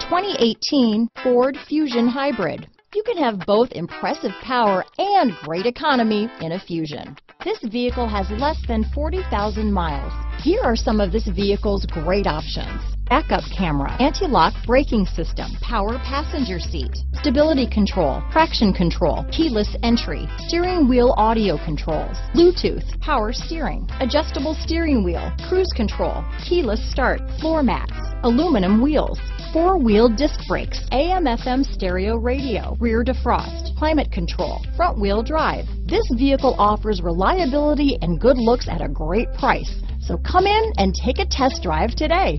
2018 Ford Fusion Hybrid. You can have both impressive power and great economy in a Fusion. This vehicle has less than 40,000 miles. Here are some of this vehicle's great options. Backup camera, anti-lock braking system, power passenger seat, stability control, traction control, keyless entry, steering wheel audio controls, Bluetooth, power steering, adjustable steering wheel, cruise control, keyless start, floor mats, aluminum wheels, four-wheel disc brakes, AM FM stereo radio, rear defrost, climate control, front wheel drive. This vehicle offers reliability and good looks at a great price. So come in and take a test drive today.